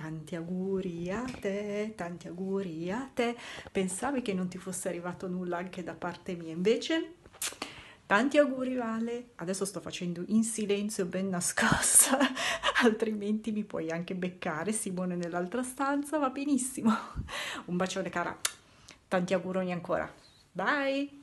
tanti auguri a te, tanti auguri a te. Pensavi che non ti fosse arrivato nulla anche da parte mia, invece tanti auguri Vale. Adesso sto facendo in silenzio ben nascosta, altrimenti mi puoi anche beccare. Simone nell'altra stanza, va benissimo. Un bacione cara, tanti auguroni ancora. Bye!